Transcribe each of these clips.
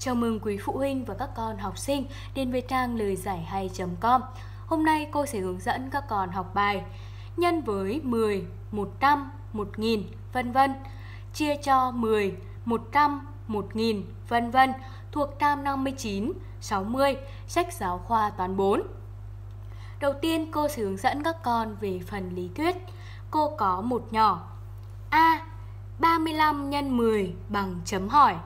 Chào mừng quý phụ huynh và các con học sinh đến với trang lời giải hay.com. Hôm nay cô sẽ hướng dẫn các con học bài nhân với 10, 100, 1000, vân vân, chia cho 10, 100, 1000, vân vân thuộc trang 59, 60, sách giáo khoa toán 4. Đầu tiên cô sẽ hướng dẫn các con về phần lý thuyết. Cô có một nhỏ A 35 x 10 bằng chấm hỏi.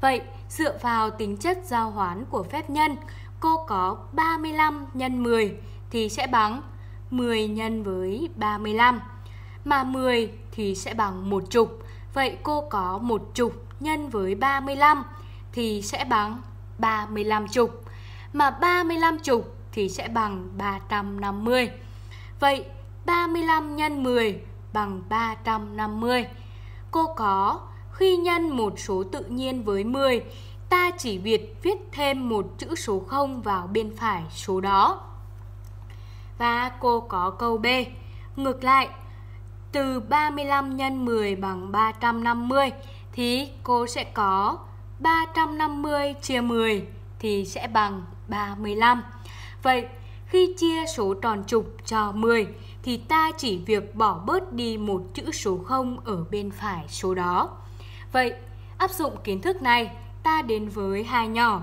Vậy dựa vào tính chất giao hoán của phép nhân, cô có 35 nhân 10 thì sẽ bằng 10 nhân với 35. Mà 10 thì sẽ bằng một chục. Vậy cô có một chục nhân với 35 thì sẽ bằng 35 chục. Mà 35 chục thì sẽ bằng 350. Vậy 35 nhân 10 bằng 350. Cô có khi nhân một số tự nhiên với 10, ta chỉ việc viết thêm một chữ số 0 vào bên phải số đó. Và cô có câu B. Ngược lại, từ 35 nhân 10 bằng 350 thì cô sẽ có 350 chia 10 thì sẽ bằng 35. Vậy khi chia số tròn trục cho 10 thì ta chỉ việc bỏ bớt đi một chữ số 0 ở bên phải số đó. Vậy, áp dụng kiến thức này, ta đến với hai nhỏ.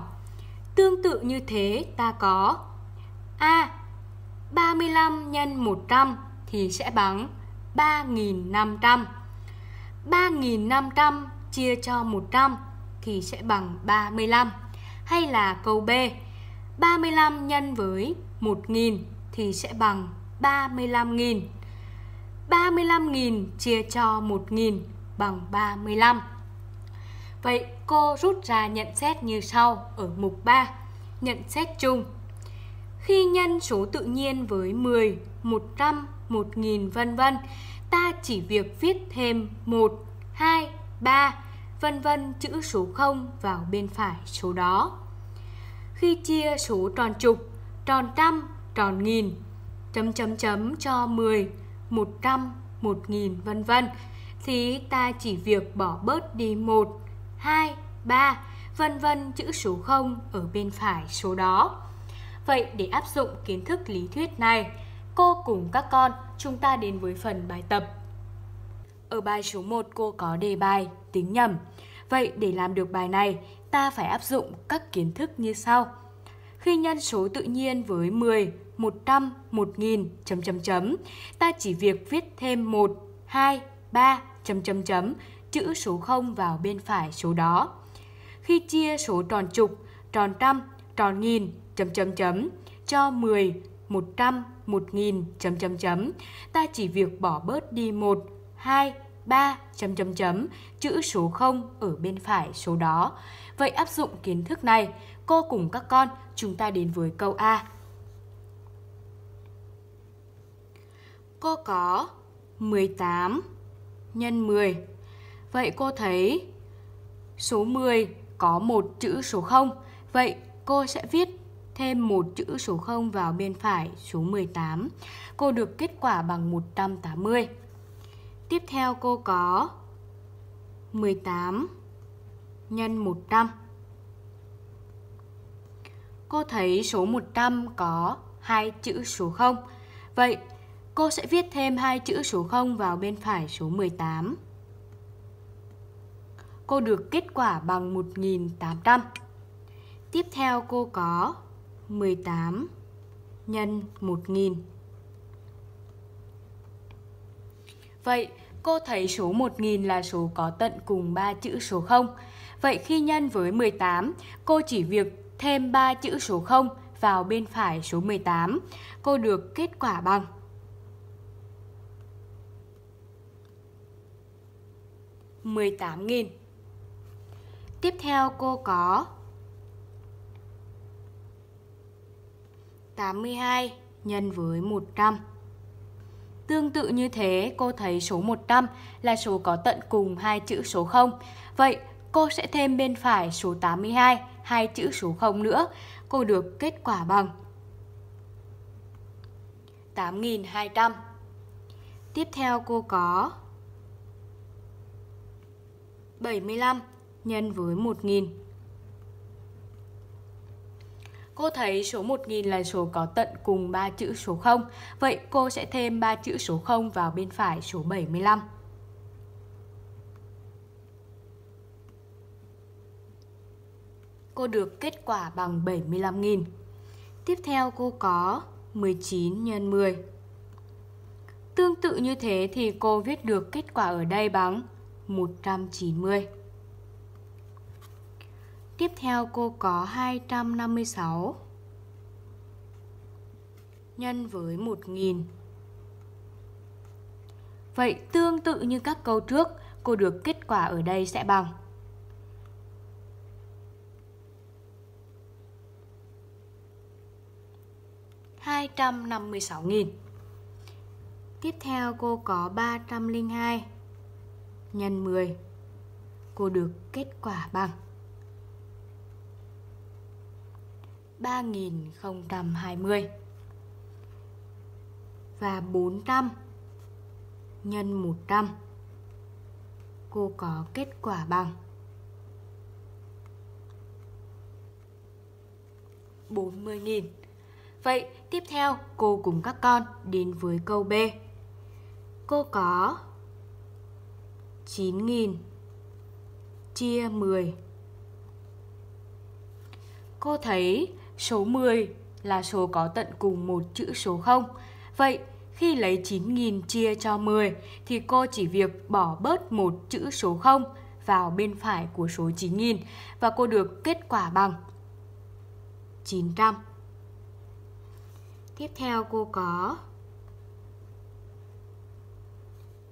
Tương tự như thế, ta có A. 35 x 100 thì sẽ bằng 3.500. 3.500 chia cho 100 thì sẽ bằng 35. Hay là câu B. 35 nhân với 1.000 thì sẽ bằng 35.000. 35.000 chia cho 1.000 bằng 35. Vậy cô rút ra nhận xét như sau ở mục 3. Nhận xét chung. Khi nhân số tự nhiên với 10, 100, 1000 vân vân, ta chỉ việc viết thêm 1, 2, 3 vân vân chữ số 0 vào bên phải số đó. Khi chia số tròn trục, tròn trăm, tròn nghìn, chấm chấm chấm cho 10, 100, 1000 vân vân thì ta chỉ việc bỏ bớt đi 1, 2, 3, vân vân chữ số 0 ở bên phải số đó. Vậy để áp dụng kiến thức lý thuyết này, cô cùng các con chúng ta đến với phần bài tập. Ở bài số 1 cô có đề bài tính nhầm. Vậy để làm được bài này, ta phải áp dụng các kiến thức như sau. Khi nhân số tự nhiên với 10, 100, 1000, chấm chấm chấm, ta chỉ việc viết thêm 1, 2, 3, chấm chấm chấm, chữ số 0 vào bên phải số đó. Khi chia số tròn trục, tròn trăm, tròn nghìn, chấm chấm chấm cho 10, 100, 1000, chấm chấm chấm, ta chỉ việc bỏ bớt đi 1, 2, 3, chấm chấm chấm, chữ số 0 ở bên phải số đó. Vậy áp dụng kiến thức này, cô cùng các con chúng ta đến với câu A. Cô có 18 nhân 10. Vậy cô thấy số 10 có một chữ số 0. Vậy cô sẽ viết thêm một chữ số 0 vào bên phải số 18. Cô được kết quả bằng 180. Tiếp theo cô có 18 nhân 100. Cô thấy số 100 có hai chữ số 0. Vậy cô sẽ viết thêm hai chữ số 0 vào bên phải số 18. Cô được kết quả bằng 1800. Tiếp theo cô có 18 nhân 1000. Vậy cô thấy số 1000 là số có tận cùng 3 chữ số 0. Vậy khi nhân với 18, cô chỉ việc thêm 3 chữ số 0 vào bên phải số 18. Cô được kết quả bằng mười tám nghìn. Tiếp theo cô có 82 nhân với 100. Tương tự như thế, cô thấy số 100 là số có tận cùng hai chữ số 0. Vậy cô sẽ thêm bên phải số 82 hai chữ số 0 nữa. Cô được kết quả bằng 8200. Tiếp theo cô có 75 nhân với 1000. Cô thấy số 1000 là số có tận cùng 3 chữ số 0. Vậy cô sẽ thêm 3 chữ số 0 vào bên phải số 75. Cô được kết quả bằng 75.000. Tiếp theo cô có 19 x 10. Tương tự như thế thì cô viết được kết quả ở đây bằng 190. Tiếp theo cô có 256 nhân với 1000. Vậy tương tự như các câu trước, cô được kết quả ở đây sẽ bằng hai trăm năm mươi sáu nghìn. Tiếp theo cô có 302 nhân 10. Cô được kết quả bằng 3020 và 400 nhân 100 cô có kết quả bằng 40.000 Vậy tiếp theo cô cùng các con đến với câu B. Cô có 9.000 chia 10 Cô thấy số 10 là số có tận cùng một chữ số 0. Vậy, khi lấy 9.000 chia cho 10 thì cô chỉ việc bỏ bớt một chữ số 0 vào bên phải của số 9.000 và cô được kết quả bằng 900. Tiếp theo cô có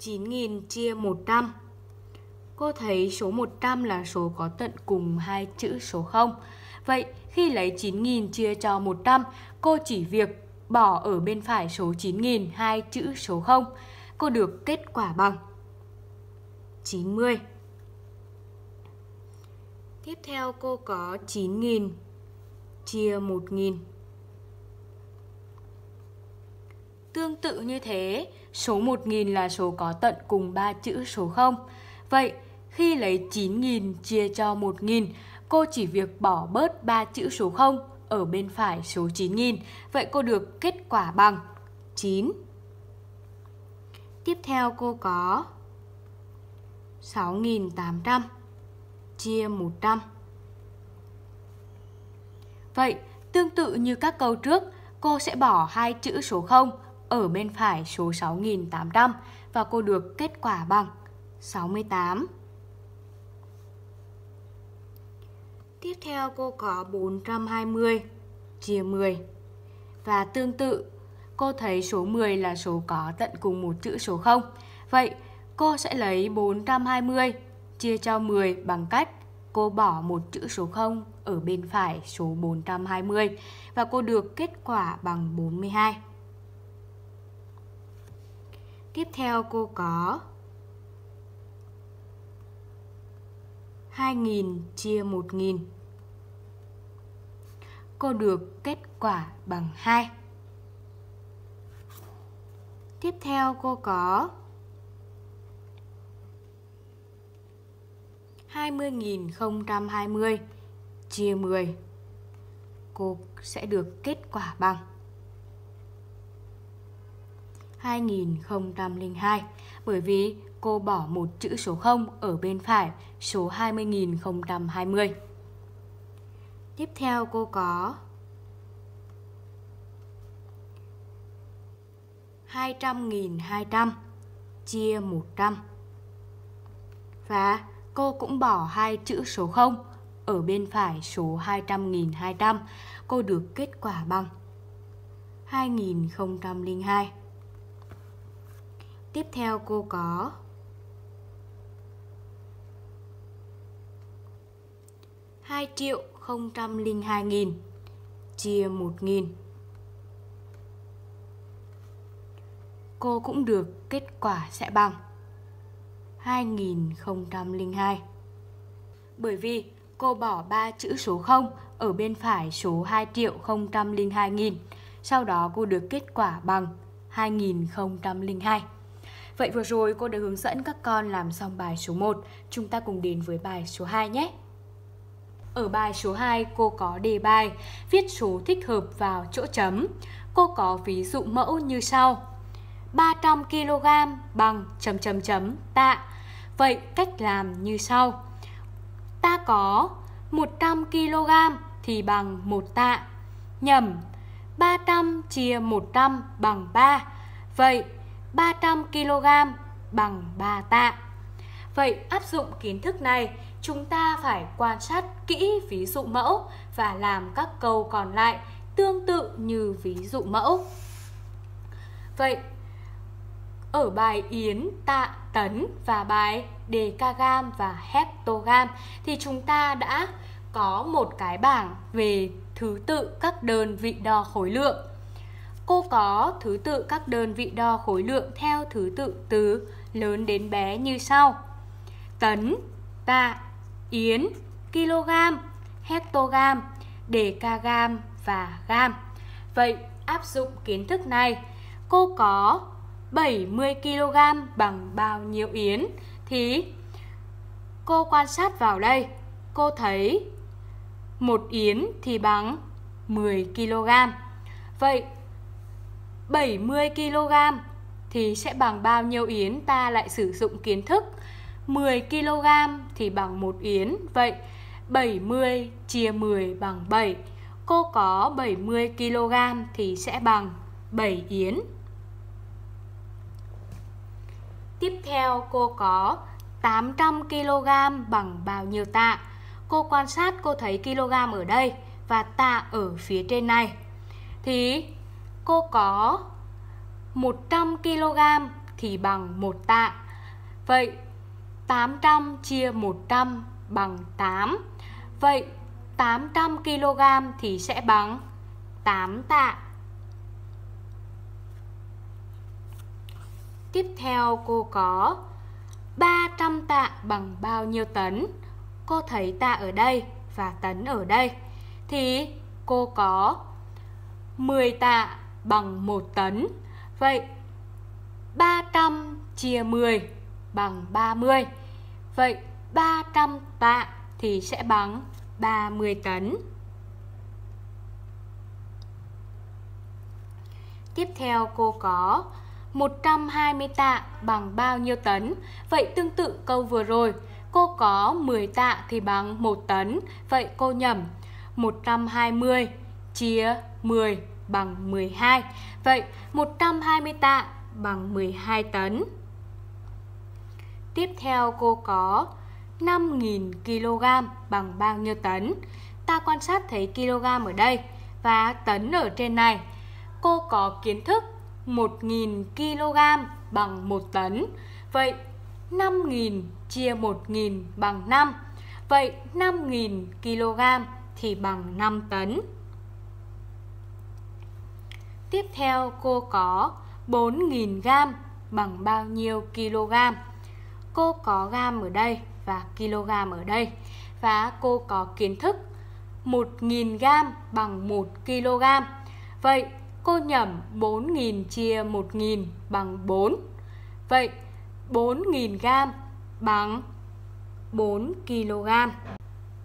9.000 chia 100. Cô thấy số 100 là số có tận cùng hai chữ số 0. Vậy khi lấy 9.000 chia cho 100, cô chỉ việc bỏ ở bên phải số 9.000 hai chữ số 0. Cô được kết quả bằng 90. Tiếp theo cô có 9.000 chia 1.000. Tương tự như thế, số 1.000 là số có tận cùng 3 chữ số 0. Vậy, khi lấy 9.000 chia cho 1.000, cô chỉ việc bỏ bớt 3 chữ số 0 ở bên phải số 9000. Vậy cô được kết quả bằng 9. Tiếp theo cô có 6.800 chia 100. Vậy, tương tự như các câu trước, cô sẽ bỏ hai chữ số 0 ở bên phải số 6.800 và cô được kết quả bằng 68. Tiếp theo cô có 420 chia 10. Và tương tự, cô thấy số 10 là số có tận cùng một chữ số 0. Vậy, cô sẽ lấy 420 chia cho 10 bằng cách cô bỏ một chữ số 0 ở bên phải số 420 và cô được kết quả bằng 42. Tiếp theo cô có 2.000 chia 1.000 Cô được kết quả bằng 2 Tiếp theo cô có 20.020 chia 10 Cô sẽ được kết quả bằng 2002 bởi vì cô bỏ một chữ số 0 ở bên phải, số 20.020. Tiếp theo cô có 200.200 chia 100 và cô cũng bỏ hai chữ số 0 ở bên phải, số 200.200 cô được kết quả bằng 2002 Tiếp theo cô có hai triệu 002 nghìn, chia một nghìn. Cô cũng được kết quả sẽ bằng 2002 Bởi vì cô bỏ ba chữ số 0 ở bên phải số 2 triệu 002 nghìn, Sau đó cô được kết quả bằng 2002 Vậy vừa rồi cô đã hướng dẫn các con làm xong bài số 1 Chúng ta cùng đến với bài số 2 nhé Ở bài số 2 cô có đề bài viết số thích hợp vào chỗ chấm. Cô có ví dụ mẫu như sau. 300 kg bằng chấm chấm chấm tạ. Vậy cách làm như sau. Ta có 100 kg thì bằng 1 tạ. Nhầm, 300 chia 100 bằng 3. Vậy 300 kg bằng 3 tạ. Vậy áp dụng kiến thức này, chúng ta phải quan sát kỹ ví dụ mẫu và làm các câu còn lại tương tự như ví dụ mẫu. Vậy ở bài Yến, Tạ, Tấn và bài Decagam và Heptogam thì chúng ta đã có một cái bảng về thứ tự các đơn vị đo khối lượng. Cô có thứ tự các đơn vị đo khối lượng theo thứ tự từ lớn đến bé như sau. Tấn, tạ, yến, kg, hectogam, decagam và gam. Vậy áp dụng kiến thức này, cô có 70 kg bằng bao nhiêu yến thì cô quan sát vào đây, cô thấy một yến thì bằng 10 kg. Vậy 70 kg, thì sẽ bằng bao nhiêu yến ta lại sử dụng kiến thức 10 kg thì bằng 1 yến. Vậy 70 chia 10 bằng 7. Cô có 70 kg thì sẽ bằng 7 yến. Tiếp theo, cô có 800 kg bằng bao nhiêu tạ? Cô quan sát, cô thấy kg ở đây và tạ ở phía trên này. Thì cô có 100 kg thì bằng 1 tạ. Vậy 800 chia 100 bằng 8. Vậy 800 kg thì sẽ bằng 8 tạ. Tiếp theo cô có 300 tạ bằng bao nhiêu tấn? Cô thấy tạ ở đây và tấn ở đây. Thì cô có 10 tạ bằng 1 tấn. Vậy 300 chia 10 bằng 30. Vậy 300 tạ thì sẽ bằng 30 tấn. Tiếp theo cô có 120 tạ bằng bao nhiêu tấn? Vậy tương tự câu vừa rồi, cô có 10 tạ thì bằng 1 tấn. Vậy cô nhầm 120 chia 10 bằng 12. Vậy 120 tạ bằng 12 tấn. Tiếp theo cô có 5.000 kg bằng bao nhiêu tấn? Ta quan sát thấy kg ở đây và tấn ở trên này. Cô có kiến thức 1.000 kg bằng 1 tấn. Vậy 5.000 chia 1.000 bằng 5. Vậy 5.000 kg thì bằng 5 tấn. Tiếp theo cô có 4.000 gam bằng bao nhiêu kg? Cô có gam ở đây và kg ở đây. Và cô có kiến thức 1.000 gam bằng 1 kg. Vậy cô nhẩm 4.000 chia 1.000 bằng 4. Vậy 4.000 gam bằng 4 kg.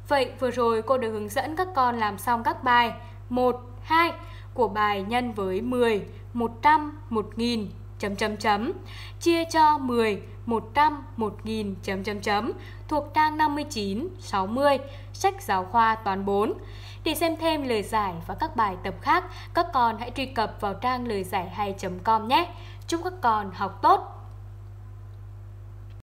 Vậy vừa rồi cô đã hướng dẫn các con làm xong các bài 1, 2 của bài nhân với 10, 100, 1000 chấm chấm chấm chia cho 10, 100, 1000 chấm chấm chấm thuộc trang 59, 60 sách giáo khoa toán 4. Để xem thêm lời giải và các bài tập khác, các con hãy truy cập vào trang lời giải hay.com nhé. Chúc các con học tốt!